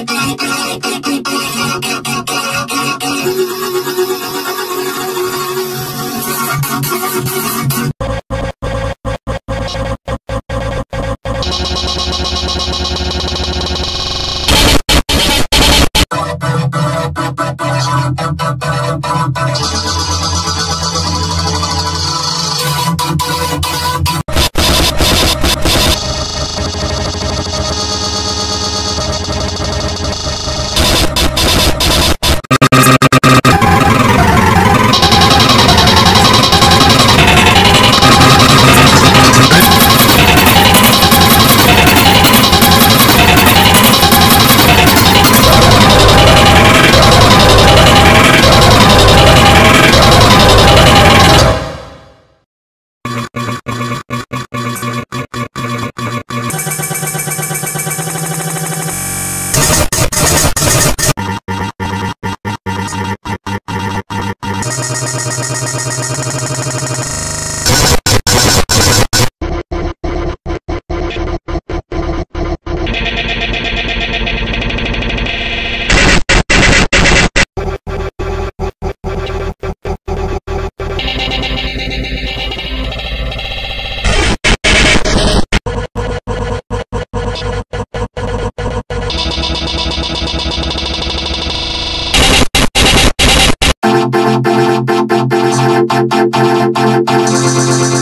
¡Espera, ¿qué te Sí, sí, sí, Thank you.